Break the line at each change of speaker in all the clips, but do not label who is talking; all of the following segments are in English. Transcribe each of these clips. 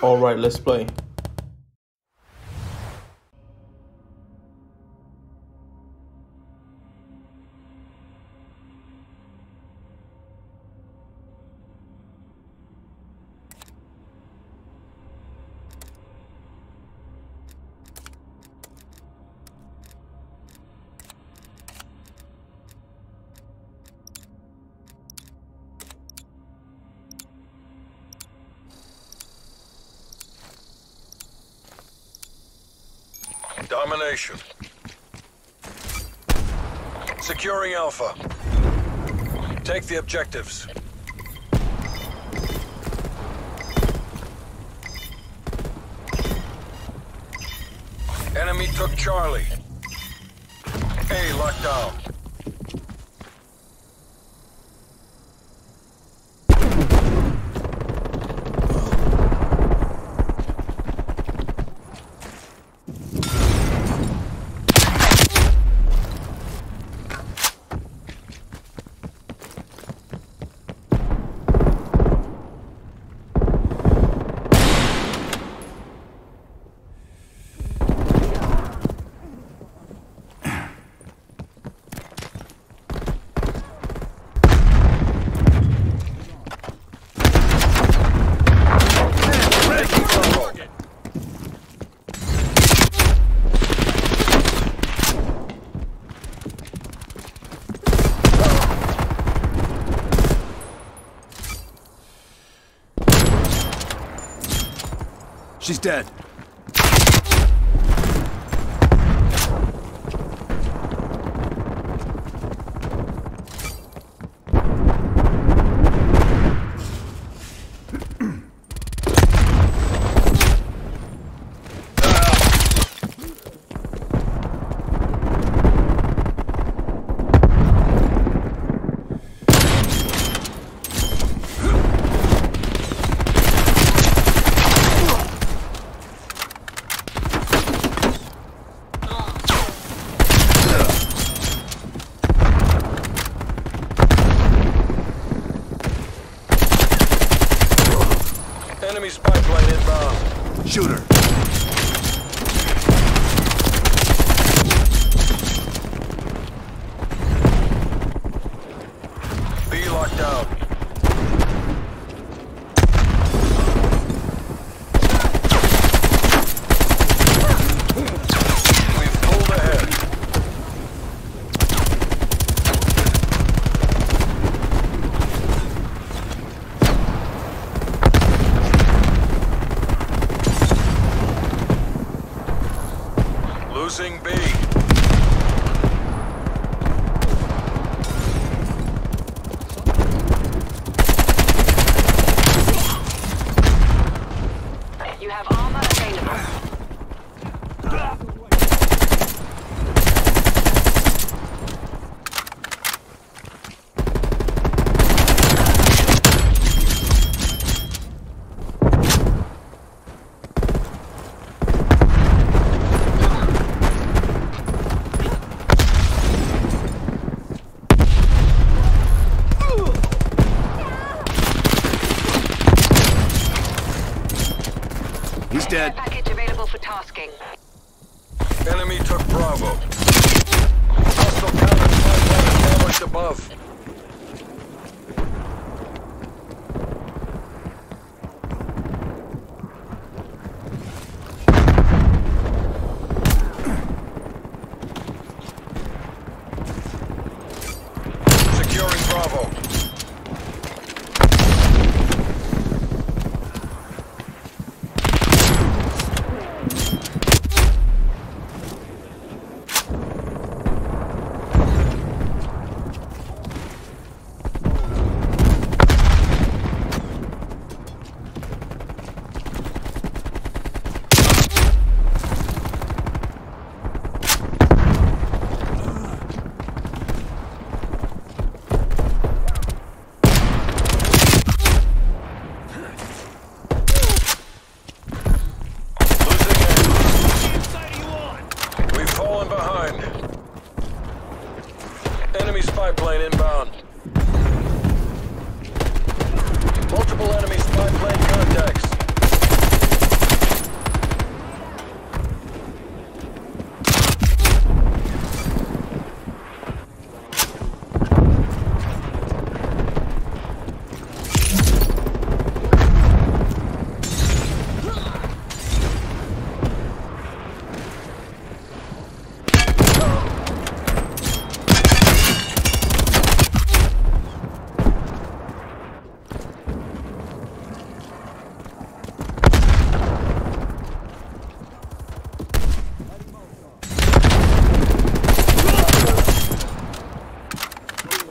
Alright, let's play.
Domination. Securing Alpha. Take the objectives. Enemy took Charlie. A locked down. Bravo.
She's dead.
Enemy spy inbound.
Shoot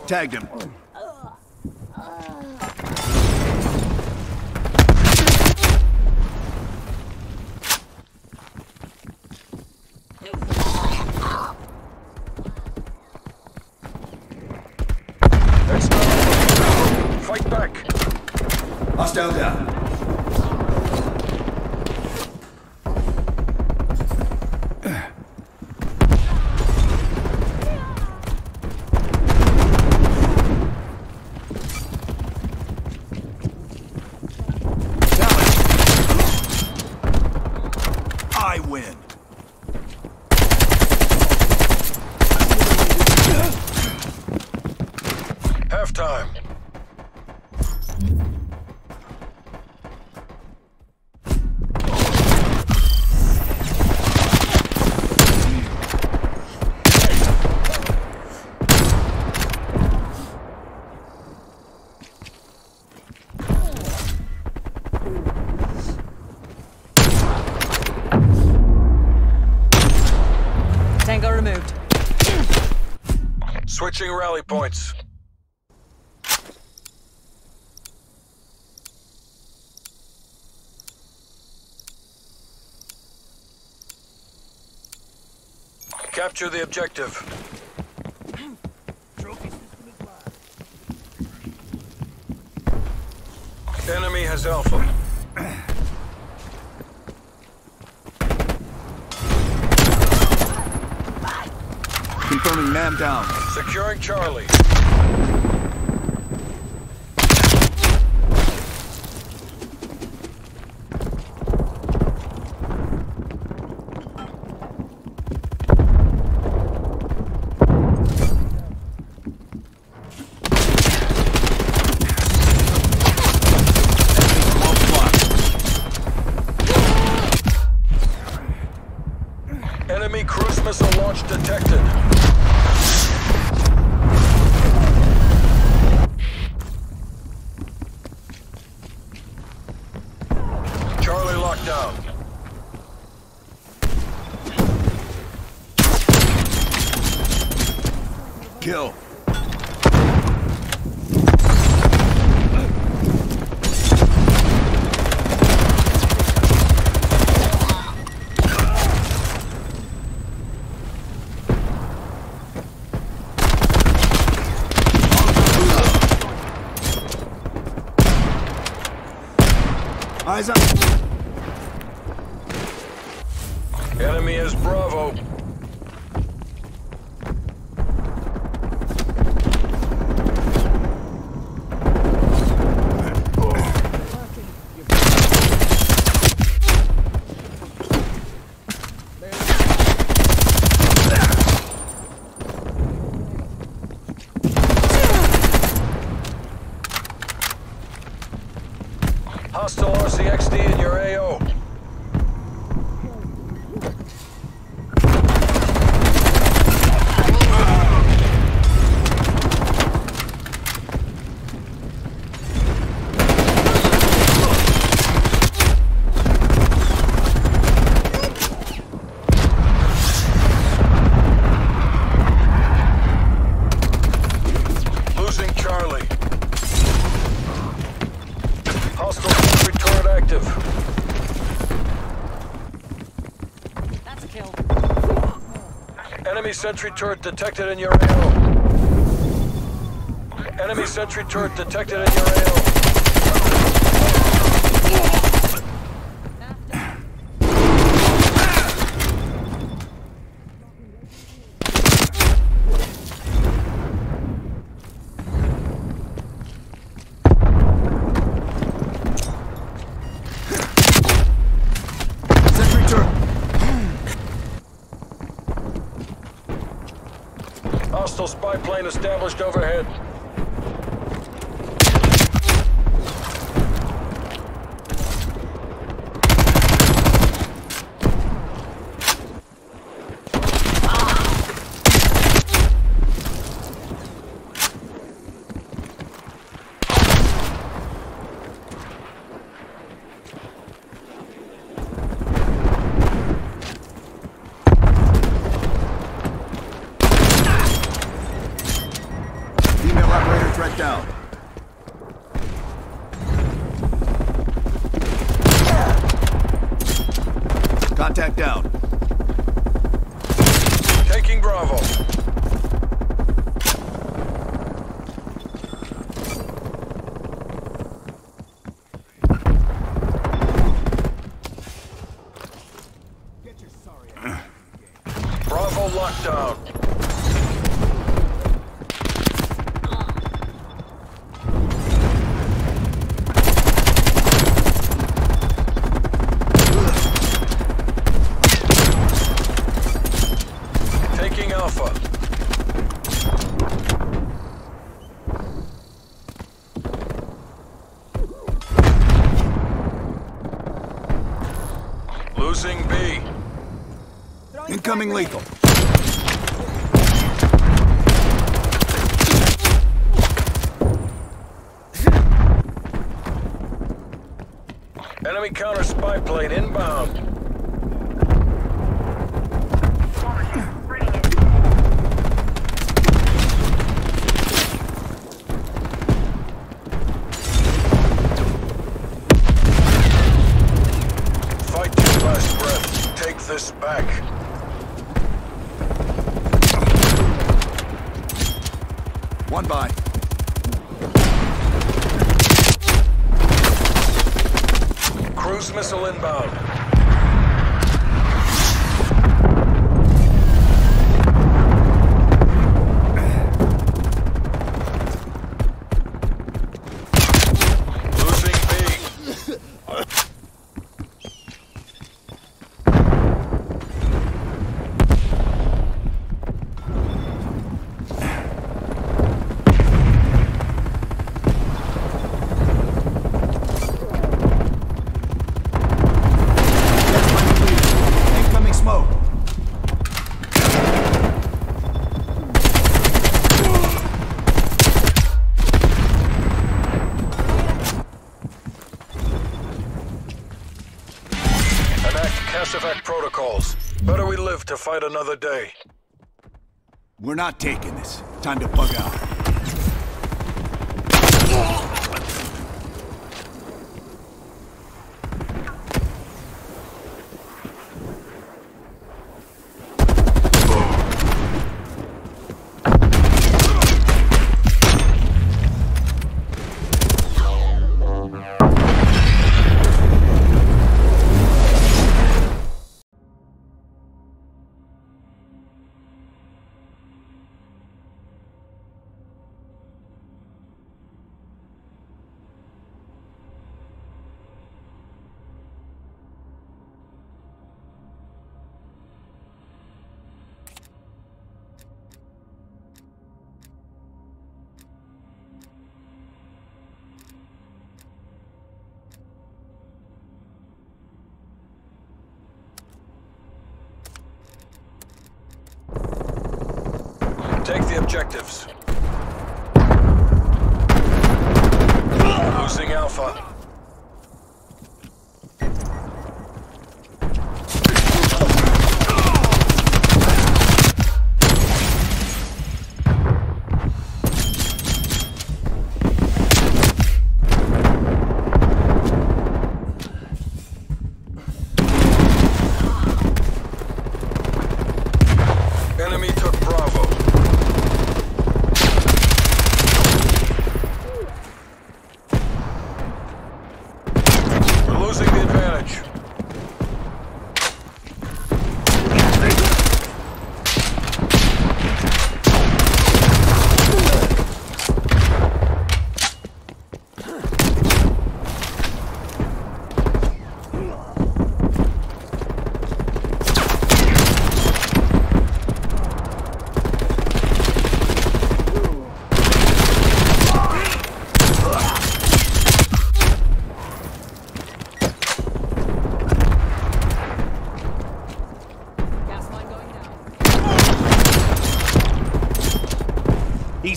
Tagged him.
It's not over. Fight back.
Hostile down.
Switching rally points. Capture the objective. Enemy has Alpha.
Confirming man down.
Securing Charlie. Enemy cruise missile launch detected. Charlie locked down.
Kill. Eyes up.
Enemy is Bravo. Hostile RCXD in your AO. Losing Charlie. Hostile sentry turret active.
That's a kill.
Enemy sentry turret detected in your AO. Enemy sentry turret detected in your AO.
Sentry turret.
Hostile spy plane established overhead.
Female Contact down.
Taking Bravo. Bravo locked down. Taking Alpha. Losing B.
Incoming lethal.
Counter spy plane inbound. Fight your last breath. Take this back.
One by.
Cruise missile inbound. Another day.
We're not taking this. Time to bug out.
The objectives. Losing Alpha.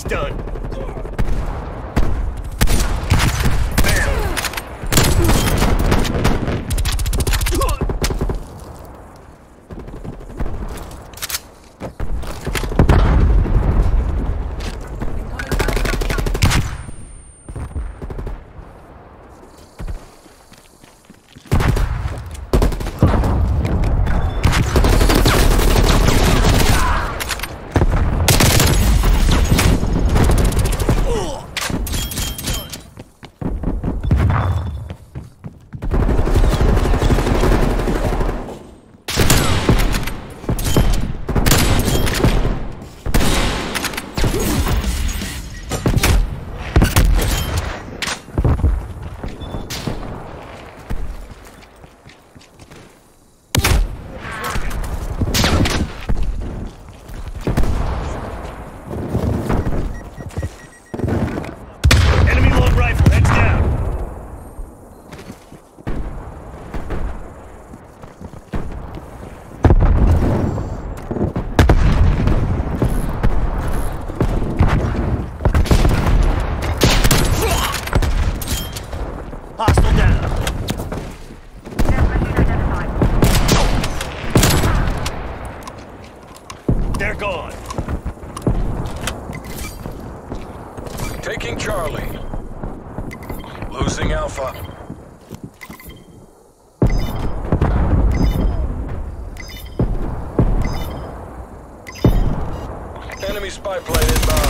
he's done. Pipeline inbound.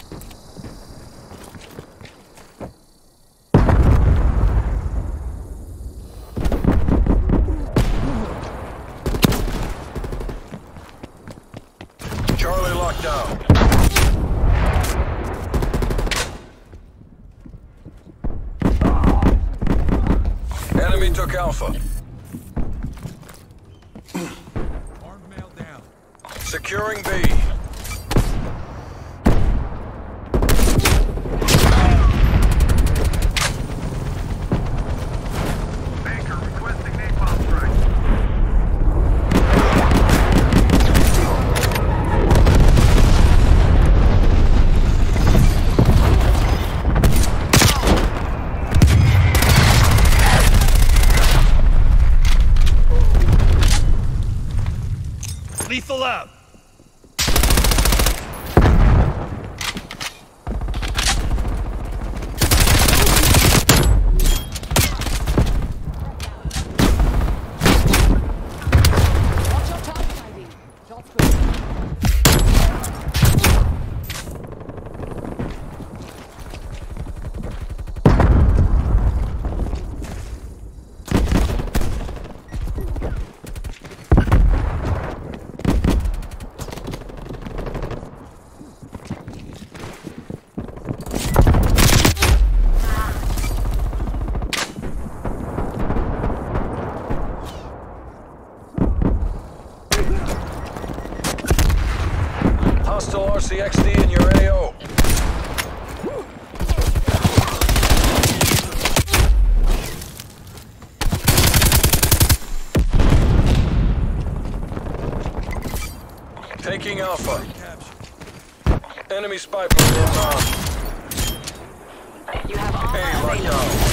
Alpha.
lethal out.
Taking Alpha. Enemy spy plane inbound.
You have
all A.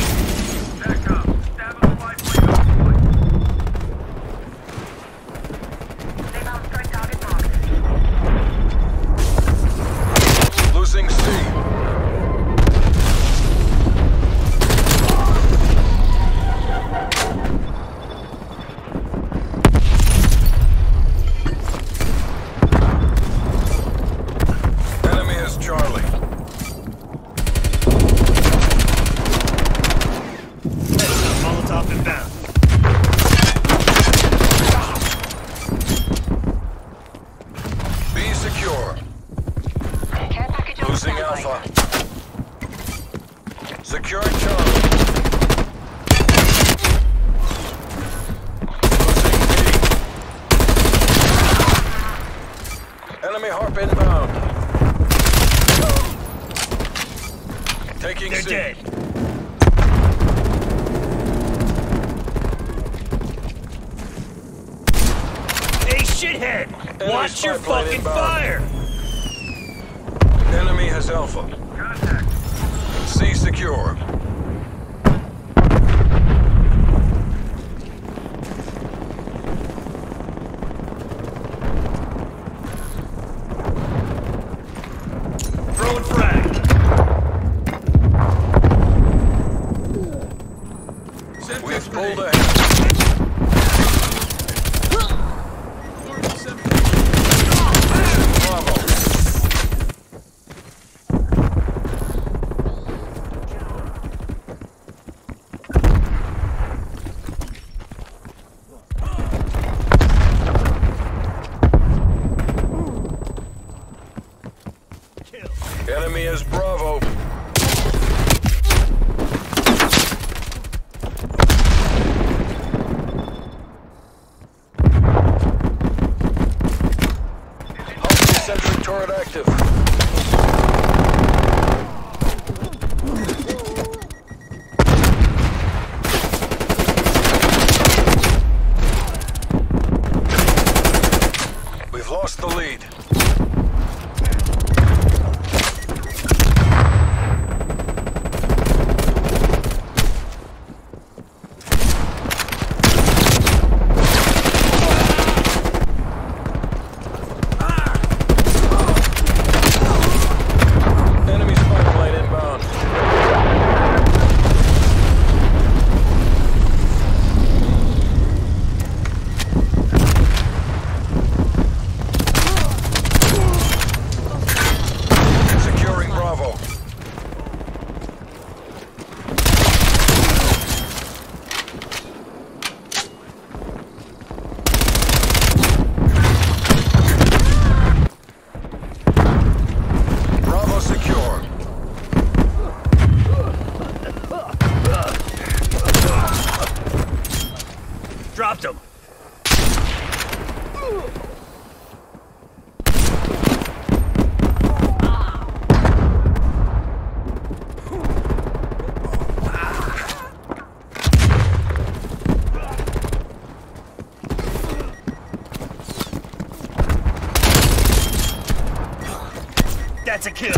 a kill.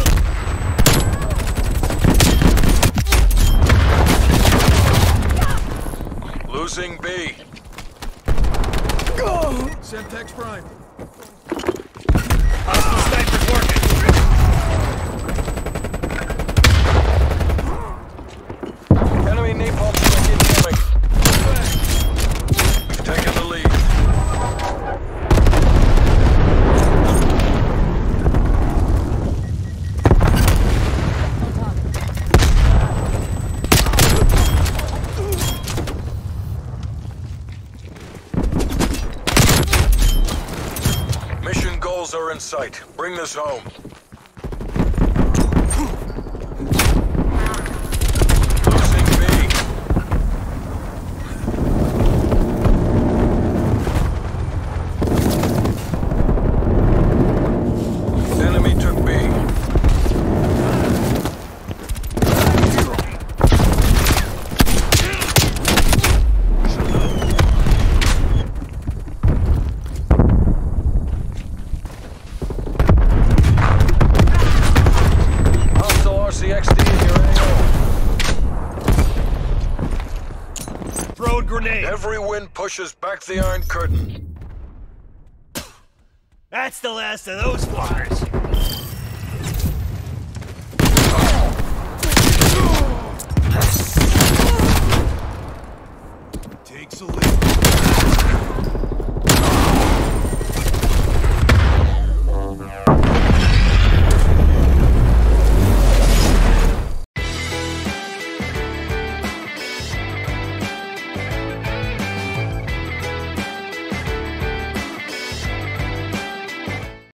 us home. pushes back the Iron Curtain.
That's the last of those flyers.
Takes a